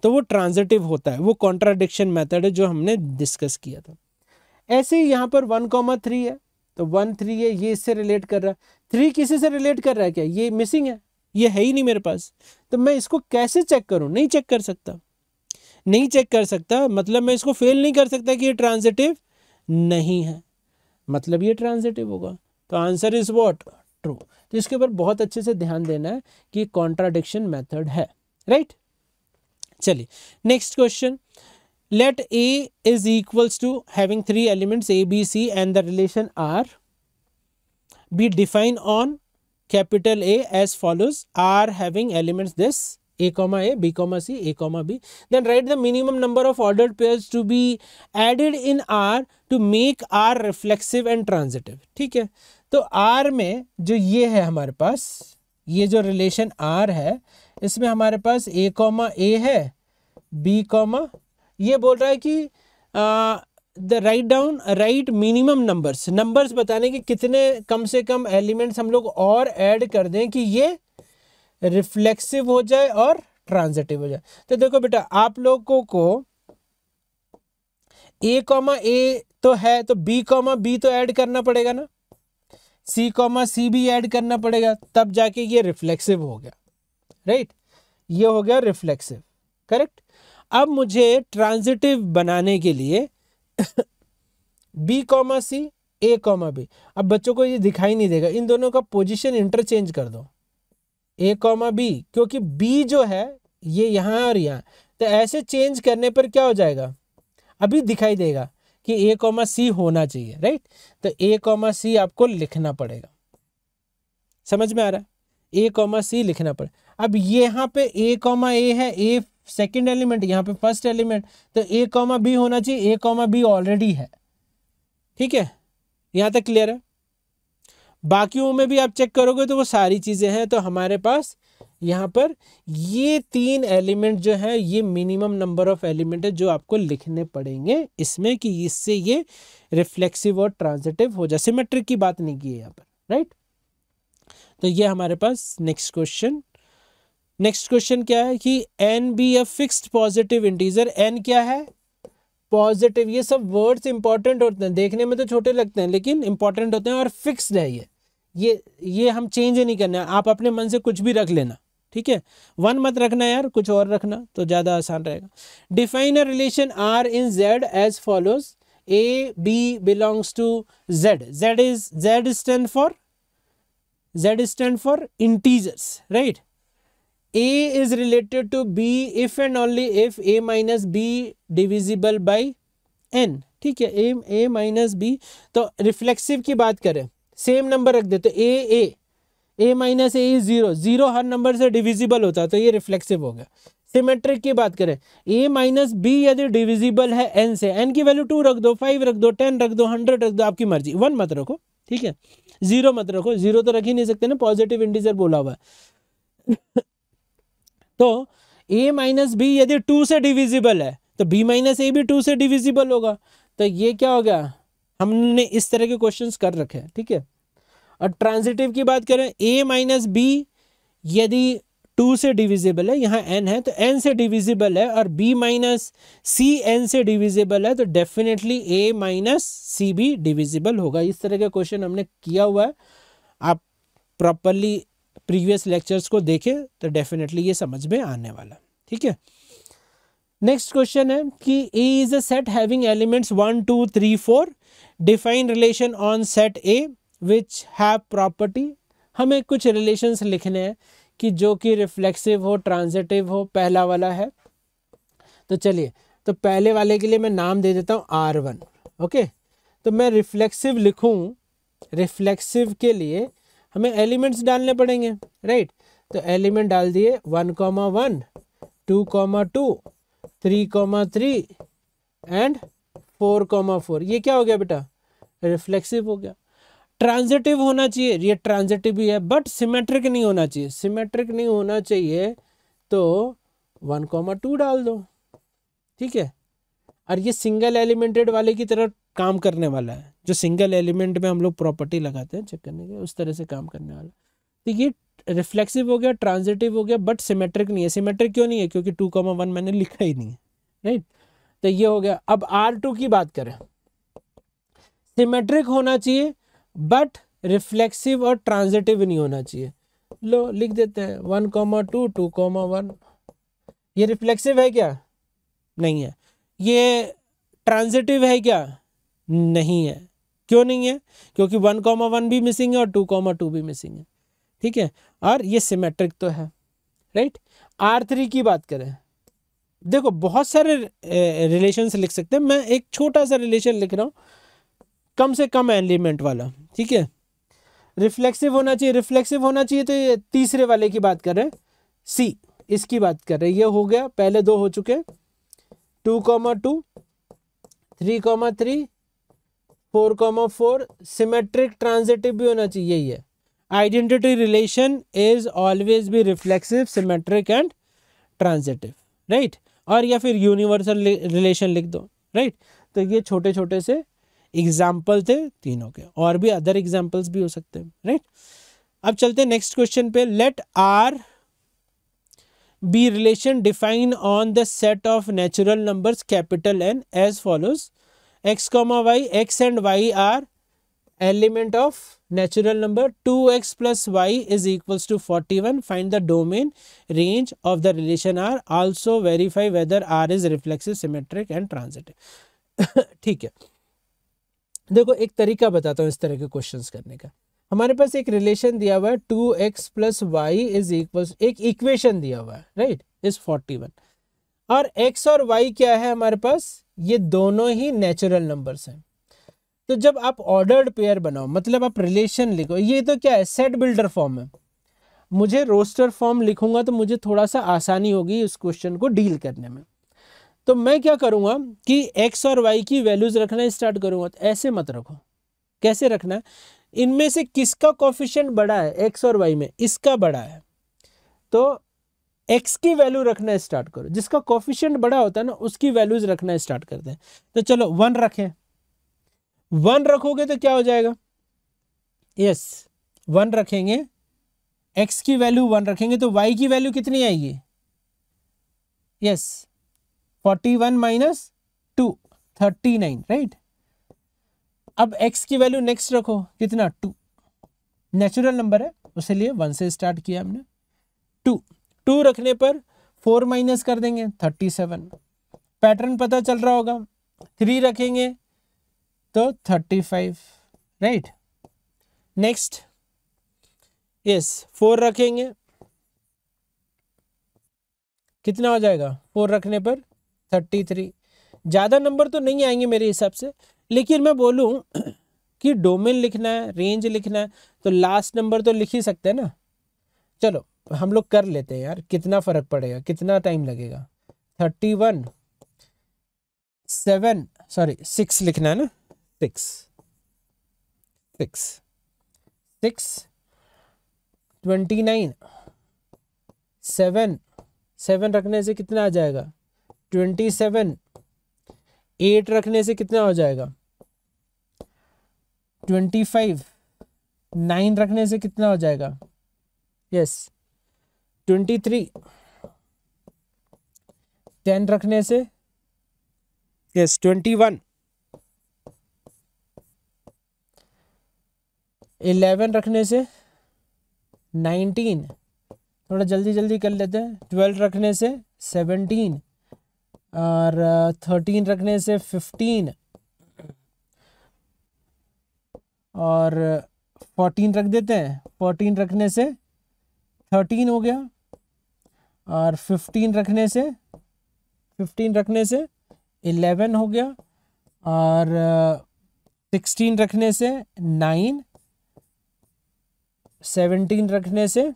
तो वो ट्रांजिटिव होता है। वो कॉन्ट्राडिक्शन मेथड है जो हमने डिस्कस किया था। ऐसे ही यहाँ पर वन कॉमा थ्री है तो वन थ्री है, ये इससे रिलेट कर रहा है। थ्री किसी से रिलेट कर रहा है क्या? ये मिसिंग है, ये है ही नहीं मेरे पास। तो मैं इसको कैसे चेक करूँ? नहीं चेक कर सकता। नहीं चेक कर सकता मतलब मैं इसको फेल नहीं कर सकता कि ये ट्रांजिटिव नहीं है। मतलब ये ट्रांजिटिव होगा। तो आंसर इज़ वॉट ट्रू तो इसके ऊपर बहुत अच्छे से ध्यान देना है कि कॉन्ट्राडिक्शन मेथड है। राइट चलिए next question let A is equals to having three elements A, B, C and the relation R be defined on capital A as follows R having elements this A comma A, B comma C, A comma B. Then write the minimum number of ordered pairs to be added in R to make R reflexive and transitive. ठीक है तो R में जो ये है हमारे पास ये जो रिलेशन R है इसमें हमारे पास A कॉमा A है B कॉमा ये बोल रहा है कि the write down right minimum numbers numbers बताने के कितने कम से कम एलिमेंट्स हम लोग और ऐड कर दें कि ये रिफ्लेक्सिव हो जाए और ट्रांजिटिव हो जाए। तो देखो बेटा, आप लोगों को ए कॉमा ए तो है तो बी कॉमा बी तो ऐड करना पड़ेगा ना? सी कॉमा सी भी ऐड करना पड़ेगा, तब जाके ये रिफ्लेक्सिव हो गया। राइट ये हो गया रिफ्लेक्सिव करेक्ट अब मुझे ट्रांजिटिव बनाने के लिए B comma C A comma B अब बच्चों को ये दिखाई नहीं देगा। इन दोनों का पोजीशन इंटरचेंज कर दो। ए कॉमा बी क्योंकि बी जो है, ये यहाँ और यहाँ। तो ऐसे चेंज करने पर क्या हो जाएगा? अभी दिखाई देगा कि ए कॉमा सी होना चाहिए राइट तो ए कॉमा सी आपको लिखना पड़ेगा। समझ में आ रहा है? ए कॉमा सी लिखना पड़ेगा अब यहाँ पे ए कॉमा ए है ए सेकेंड एलिमेंट, यहाँ पे फ़र्स्ट एलिमेंट तो ए कॉमा बी होना चाहिए ए कॉमा बी ऑलरेडी है। ठीक है? यहाँ तक क्लियर है? बाकियों में भी आप चेक करोगे तो वो सारी चीज़ें हैं तो हमारे पास यहाँ पर ये तीन एलिमेंट जो है, ये मिनिमम नंबर ऑफ़ एलिमेंट है जो आपको लिखने पड़ेंगे इसमें कि इससे ये रिफ्लेक्सिव और ट्रांजिटिव हो जाए। सिमेट्रिक की बात नहीं की है यहाँ पर राइट तो ये हमारे पास नेक्स्ट क्वेश्चन नेक्स्ट क्वेश्चन क्या है कि N be a fixed positive integer N क्या है? पॉजिटिव ये सब वर्ड्स इंपॉर्टेंट होते हैं। देखने में तो छोटे लगते हैं, लेकिन इंपॉर्टेंट होते हैं और फिक्स्ड है ये। ये ये हम चेंज नहीं करना आप अपने मन से कुछ भी रख लेना, ठीक है? वन मत रखना यार, कुछ और रखना तो ज़्यादा आसान रहेगा। Define a relation R in Z as follows A B belongs to Z Z is Z stand for Z stand for integers right a is related to b if and only if a minus b divisible by n. ठीक है, a a minus B तो reflexive की बात करें same number रख देते A A A minus A is zero zero हर नंबर से डिविजिबल होता है तो ये रिफ्लेक्सिव हो गया। सिमेट्रिक की बात करें ए माइनस बी यदि डिविजिबल है एन से एन की वैल्यू टू रख दो फाइव रख दो टेन रख दो हंड्रेड रख दो, आपकी मर्ज़ी। वन मत रखो, ठीक है? ज़ीरो मत रखो ज़ीरो तो रख ही नहीं सकते ना पॉजिटिव इंटीजर बोला हुआ है। तो ए माइनस बी यदि टू से डिविजिबल है तो बी माइनस ए भी टू से डिविजिबल होगा। तो ये क्या हो गया? हमने इस तरह के क्वेश्चंस कर रखे हैं, ठीक है? और ट्रांजिटिव की बात करें ए माइनस बी यदि टू से डिविजिबल है, यहाँ एन है तो एन से डिविजिबल है, और बी माइनस सी एन से डिविजिबल है तो डेफिनेटली ए माइनस सी भी डिविजिबल होगा। इस तरह का क्वेश्चन हमने किया हुआ है। आप प्रॉपरली प्रीवियस लेक्चर्स को देखें तो डेफिनेटली ये समझ में आने वाला। ठीक है? नेक्स्ट क्वेश्चन है कि A is a set having elements one two three four define relation on set A which have property हमें कुछ रिलेशंस लिखने हैं कि जो कि रिफ्लेक्सिव हो ट्रांजिटिव हो, पहला वाला है। तो चलिए तो पहले वाले के लिए मैं नाम दे देता हूँ आर वन ओके तो मैं रिफ्लेक्सिव लिखूँ रिफ्लेक्सिव के लिए हमें एलिमेंट्स डालने पड़ेंगे राइट तो एलिमेंट डाल दिए one comma one two comma two three comma three and four comma four ये क्या हो गया बेटा? रिफ्लेक्सिव हो गया। ट्रांजिटिव होना चाहिए। ये ट्रांजिटिव भी है बट सिमेट्रिक नहीं होना चाहिए। सिमेट्रिक नहीं होना चाहिए तो वन कॉमा टू डाल दो। ठीक है? और ये सिंगल एलिमेंटेड वाले की तरह काम करने वाला है, जो सिंगल एलिमेंट में हम लोग प्रॉपर्टी लगाते हैं चेक करने के उस तरह से काम करने वाला तो ये रिफ्लेक्सिव हो गया ट्रांजिटिव हो गया बट सिमेट्रिक नहीं है। सिमेट्रिक क्यों नहीं है? क्योंकि टू कॉमा वन मैंने लिखा ही नहीं है राइट तो ये हो गया। अब आर टू की बात करें। सिमेट्रिक होना चाहिए बट रिफ्लेक्सिव और ट्रांजिटिव नहीं होना चाहिए। लो, लिख देते हैं। One comma two two comma one ये रिफ्लेक्सिव है क्या? नहीं है। ये ट्रांजिटिव है क्या? नहीं है। क्यों नहीं है? क्योंकि वन कॉमा वन भी मिसिंग है और टू कॉमा टू भी मिसिंग है। ठीक है? और ये सिमेट्रिक तो है राइट आर थ्री की बात करें। देखो, बहुत सारे रिलेशंस लिख सकते हैं। मैं एक छोटा सा रिलेशन लिख रहा हूँ। कम से कम एलिमेंट वाला, ठीक है? रिफ्लेक्सिव होना चाहिए। रिफ्लेक्सिव होना चाहिए तो ये तीसरे वाले की बात कर। रहे हैं सी इसकी बात कर। रहे हैं ये हो गया, पहले दो हो चुके two comma two three comma three four comma four symmetric transitive भी होना चाहिए है। Identity relation is always be reflexive symmetric and transitive right और या फिर यूनिवर्सल रिलेशन लिख दो राइट right? तो ये छोटे छोटे से एग्ज़ाम्पल थे तीनों के, और भी अदर एग्जाम्पल्स भी हो सकते हैं राइट अब चलते हैं नेक्स्ट क्वेश्चन पे। Let R be relation define on the set of natural numbers capital N as follows x comma y x and y are element of two x plus y is equals to forty one find the domain range of the relation R also verify whether R is reflexive symmetric and transitive ठीक है। देखो, एक तरीका बताता हूँ इस तरह के क्वेश्चंस करने का। हमारे पास एक रिलेशन दिया हुआ है two x plus y is equal एक इक्वेशन दिया हुआ है राइट इज़ फोर्टी वन और एक्स और वाई क्या है हमारे पास? ये दोनों ही नेचुरल नंबर्स हैं। तो जब आप ऑर्डर्ड पेयर बनाओ मतलब आप रिलेशन लिखो, ये तो क्या है? सेट बिल्डर फॉर्म है। मुझे रोस्टर फॉर्म लिखूँगा तो मुझे थोड़ा सा आसानी होगी इस क्वेश्चन को डील करने में। तो मैं क्या करूँगा कि एक्स और वाई की वैल्यूज़ रखना स्टार्ट करूँगा। तो ऐसे मत रखो। कैसे रखना इनमें से किसका कॉफिशेंट बड़ा है? एक्स और वाई में। इसका बड़ा है। तो एक्स की वैल्यू रखना स्टार्ट करो। जिसका कॉफिशियंट बड़ा होता है ना, उसकी वैल्यूज़ रखना स्टार्ट करते हैं। तो चलो वन रखें। वन रखोगे तो क्या हो जाएगा? यस वन रखेंगे। एक्स की वैल्यू वन रखेंगे तो वाई की वैल्यू कितनी आएगी? Yes forty one minus two thirty nine right अब एक्स की वैल्यू नेक्स्ट रखो। कितना? टू नेचुरल नंबर है, उसे लिए वन से स्टार्ट किया हमने। टू टू रखने पर फोर माइनस कर देंगे, थर्टी सेवन। पैटर्न पता चल रहा होगा, थ्री रखेंगे तो thirty five, right? Next, yes, four रखेंगे। कितना हो जाएगा? फोर रखने पर थर्टी थ्री। ज़्यादा नंबर तो नहीं आएँगे मेरे हिसाब से, लेकिन मैं बोलूँ कि डोमेन लिखना है, रेंज लिखना है तो लास्ट नंबर तो लिख ही सकते हैं ना। चलो हम लोग कर लेते हैं यार, कितना फ़र्क पड़ेगा, कितना टाइम लगेगा? Thirty one seven sorry six लिखना है ना? Six six six twenty nine seven seven रखने से कितना आ जाएगा? ट्वेंटी सेवन एट रखने से कितना हो जाएगा? ट्वेंटी फाइव नाइन रखने से कितना हो जाएगा? Yes twenty three. टेन रखने से? यस ट्वेंटी वन इलेवन रखने से? नाइनटीन। थोड़ा जल्दी जल्दी कर लेते हैं। ट्वेल्व रखने से? सेवनटीन। और थर्टीन रखने से फिफ्टीन। और फोर्टीन रख देते हैं। फोर्टीन रखने से थर्टीन हो गया। और फिफ्टीन रखने से फिफ्टीन रखने से इलेवन हो गया और सिक्सटीन रखने से नाइन सेवनटीन रखने से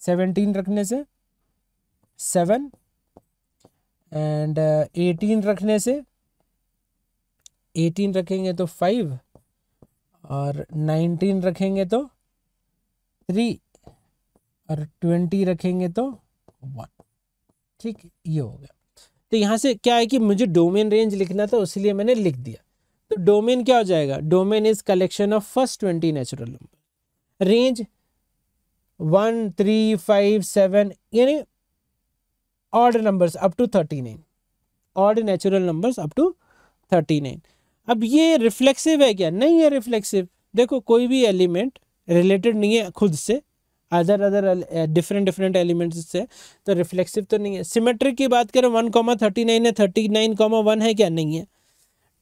सेवनटीन रखने से सेवन एंड एटीन रखने से एटीन रखेंगे तो फाइव और नाइनटीन रखेंगे तो थ्री और ट्वेंटी रखेंगे तो वन ठीक ये हो गया। तो यहाँ से क्या है कि मुझे डोमेन रेंज लिखना था इसलिए मैंने लिख दिया। तो डोमेन क्या हो जाएगा? Domain is collection of first twenty natural number range one three five seven यानी odd numbers up to thirty nine odd natural numbers up to thirty nine अब ये रिफ्लेक्सिव है क्या? नहीं है रिफ्लेक्सिव देखो, कोई भी एलिमेंट रिलेटेड नहीं है खुद से। Other other different different elements से तो रिफ्लेक्सिव तो नहीं है। सिमेट्रिक की बात करें वन कॉमा थर्टी नाइन है थर्टी नाइन कॉमा वन है क्या? नहीं है।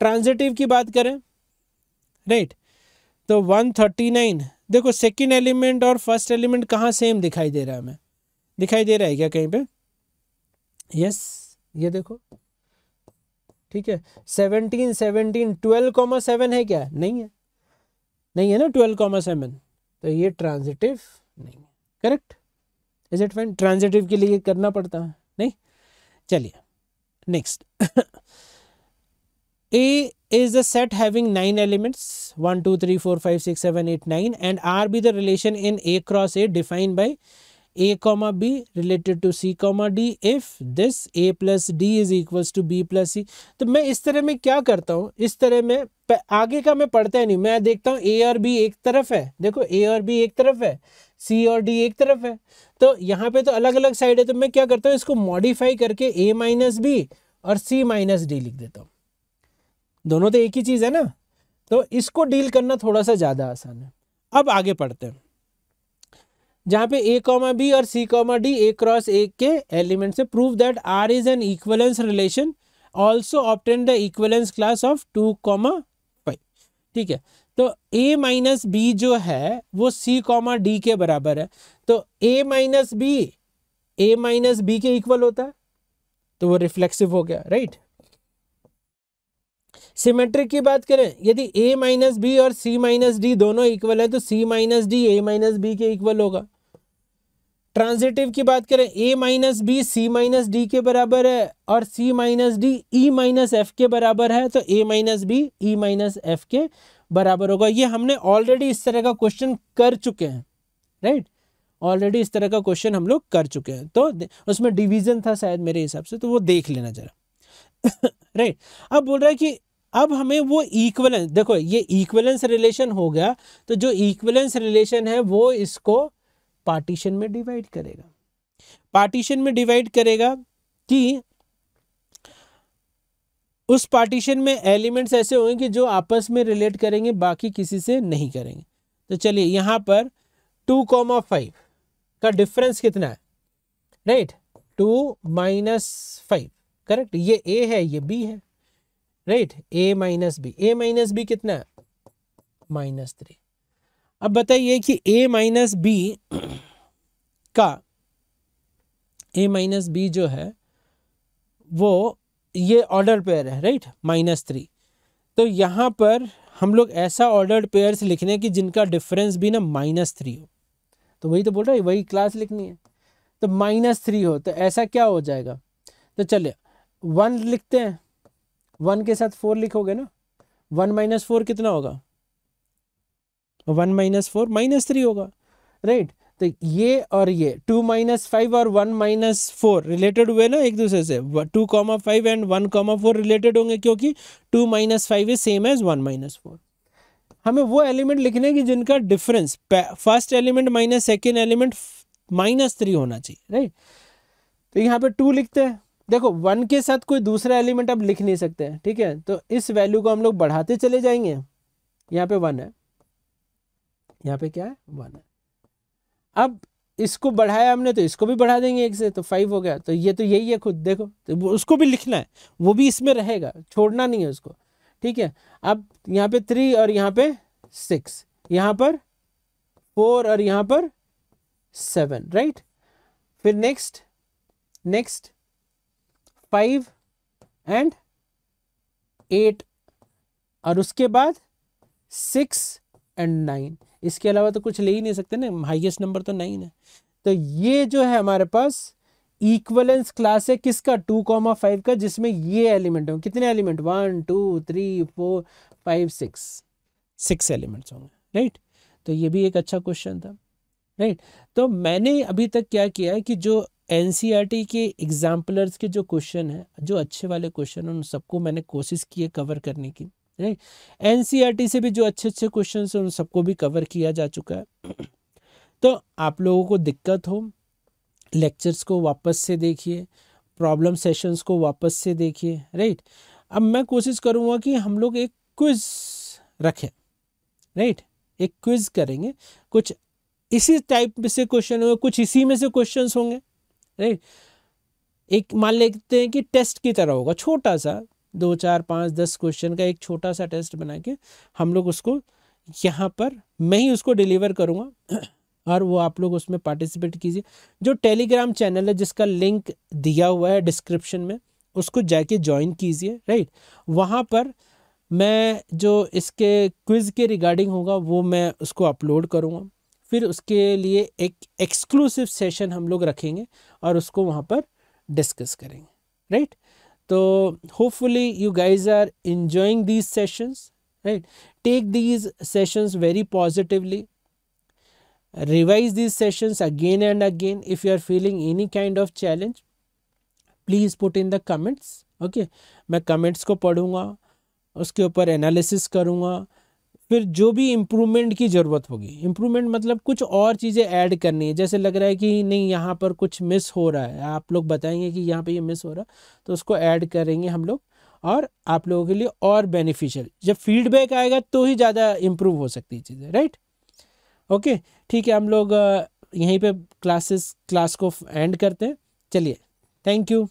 ट्रांजिटिव की बात करें राइट तो वन थर्टी नाइन देखो सेकेंड एलिमेंट और फ़र्स्ट एलिमेंट कहाँ सेम दिखाई दे रहा है हमें? दिखाई दे रहा है क्या कहीं पे? यस ये देखो। ठीक है। Seventeen seventeen twelve comma seven है क्या? नहीं है। नहीं है ना ट्वेल्व कॉमा सेवन तो ये ट्रांजिटिव नहीं। Correct is it fine transitive के लिए करना पड़ता है? नहीं? चलिए next A is the set having nine elements one two three four five six seven eight nine and R be the relation in A cross A define by a comma b related to c comma d if this a plus d is equal to b plus c तो मैं इस तरह में क्या करता हूँ? इस तरह में आगे का मैं पढ़ता ही नहीं। मैं देखता हूँ ए और बी एक तरफ़ है। देखो ए और बी एक तरफ़ है। सी और डी एक तरफ़ है। तो यहाँ पे तो अलग अलग साइड है तो मैं क्या करता हूँ, इसको मॉडिफाई करके ए माइनस बी और सी माइनस डी लिख देता हूँ। दोनों तो एक ही चीज़ है ना? तो इसको डील करना थोड़ा सा ज़्यादा आसान है। अब आगे पढ़ते हैं। जहाँ पे ए कॉमा बी और c comma d A cross A के एलिमेंट से prove that R is an equivalence relation also obtain the equivalence class of two comma five ठीक है? तो ए माइनस बी जो है, वो सी कॉमा डी के बराबर है। तो a minus b a minus b के इक्वल होता है। तो वो रिफ्लेक्सिव हो गया राइट सिमेट्रिक की बात करें, यदि a माइनस बी और c माइनस डी दोनों इक्वल है तो c minus d a minus b के इक्वल होगा। ट्रांजिटिव की बात करें, a minus b c minus d के बराबर है और c minus d e minus f के बराबर है तो a minus b e minus f के बराबर होगा। ये हमने ऑलरेडी इस तरह का क्वेश्चन कर चुके हैं राइट ऑलरेडी इस तरह का क्वेश्चन हम लोग कर चुके हैं। तो उसमें डिवीज़न था शायद मेरे हिसाब से तो वो देख लेना जरा। राइट अब बोल रहा है कि अब हमें वो इक्वलेंस देखो ये इक्वलेंस रिलेशन हो गया तो जो इक्वलेंस रिलेशन है वो इसको पार्टीशन में डिवाइड करेगा। पार्टीशन में डिवाइड करेगा कि उस पार्टीशन में एलिमेंट्स ऐसे होंगे कि जो आपस में रिलेट करेंगे, बाकी किसी से नहीं करेंगे। तो चलिए, यहाँ पर टू कॉमा फाइव का डिफरेंस कितना है? Right two minus five correct ये ए है, ये बी है। Right a minus b a minus b कितना है? माइनस थ्री अब बताइए कि ए माइनस बी का ए माइनस बी जो है, वो ये ऑर्डर पेयर है राइट माइनस थ्री तो यहाँ पर हम लोग ऐसा ऑर्डर्ड पेयर्स लिखने की जिनका डिफरेंस भी ना माइनस थ्री हो। तो वही तो बोल रहा है, वही क्लास लिखनी है। तो माइनस थ्री हो तो ऐसा क्या हो जाएगा? तो चलिए वन लिखते हैं। वन के साथ फोर लिखोगे ना? वन माइनस फोर कितना होगा? One minus four minus three होगा राइट तो ये और ये टू माइनस फाइव और वन माइनस फोर रिलेटेड हुए ना एक दूसरे से। Two comma five and one comma four related होंगे क्योंकि two minus five is same as one minus four हमें वो एलिमेंट लिखने की जिनका difference first element minus second element minus three होना चाहिए राइट तो यहाँ पे टू लिखते हैं। देखो वन के साथ कोई दूसरा एलिमेंट आप लिख नहीं सकते, ठीक है? तो इस वैल्यू को हम लोग बढ़ाते चले जाएँगे। यहाँ पे वन है। यहाँ पे क्या है? वन है। अब इसको बढ़ाया हमने तो इसको भी बढ़ा देंगे एक से तो फाइव हो गया। तो ये तो यही है खुद, देखो तो उसको भी लिखना है, वो भी इसमें रहेगा, छोड़ना नहीं है उसको, ठीक है? अब यहाँ पे थ्री और यहाँ पे सिक्स यहाँ पर फोर और यहाँ पर सेवन राइट फिर next next five and eight और उसके बाद सिक्स एंड नाइन इसके अलावा तो कुछ ले ही नहीं सकते ना हाईएस्ट नंबर तो नाइन है। तो ये जो है हमारे पास इक्वलेंस क्लास है किसका? टू कॉमा फाइव का, जिसमें ये एलिमेंट होंगे। कितने element one two three four five six six elements होंगे राइट तो ये भी एक अच्छा क्वेश्चन था राइट तो मैंने अभी तक क्या किया है कि जो एन e के एग्जाम्पलर्स के जो क्वेश्चन है, जो अच्छे वाले क्वेश्चन हैं, उन सबको मैंने कोशिश की है कवर करने की। राइट एन से भी जो अच्छे अच्छे क्वेश्चन हैं, उन सबको भी कवर किया जा चुका है। तो आप लोगों को दिक्कत हो लेक्चर्स को वापस से देखिए प्रॉब्लम सेशंस को वापस से देखिए राइट अब मैं कोशिश करूँगा कि हम लोग एक क्विज रखें राइट एक क्विज करेंगे। कुछ इसी टाइप से क्वेश्चन होंगे, कुछ इसी में से क्वेश्चन होंगे राइट एक मान लेते हैं कि टेस्ट की तरह होगा, छोटा सा। दो, चार, पाँच, दस क्वेश्चन का एक छोटा सा टेस्ट बना के हम लोग उसको यहाँ पर मैं ही उसको डिलीवर करूँगा। और वो आप लोग उसमें पार्टिसिपेट कीजिए। जो टेलीग्राम चैनल है, जिसका लिंक दिया हुआ है डिस्क्रिप्शन में, उसको जाके ज्वाइन कीजिए राइट वहाँ पर मैं जो इसके क्विज़ के रिगार्डिंग होगा, वो मैं उसको अपलोड करूँगा। फिर उसके लिए एक एक्सक्लूसिव सेशन हम लोग रखेंगे और उसको वहाँ पर डिस्कस करेंगे राइट तो hopefully you guys are enjoying these sessions right take these sessions very positively revise these sessions again and again if you are feeling any kind of challenge please put in the comments okay मैं comments को पढ़ूँगा, उसके ऊपर analysis करूँगा फिर जो भी improvement की ज़रूरत होगी। इम्प्रूवमेंट मतलब कुछ और चीज़ें ऐड करनी है। जैसे लग रहा है कि नहीं, यहाँ पर कुछ मिस हो रहा है। आप लोग बताएँगे कि यहाँ पे ये यह मिस हो रहा है तो उसको ऐड करेंगे हम लोग और आप लोगों के लिए और बेनिफिशियल जब फीडबैक आएगा तो ही ज़्यादा इम्प्रूव हो सकती है चीज़ें राइट ओके ठीक है, हम लोग यहीं पर क्लासेस क्लास को एंड करते हैं। चलिए थैंक यू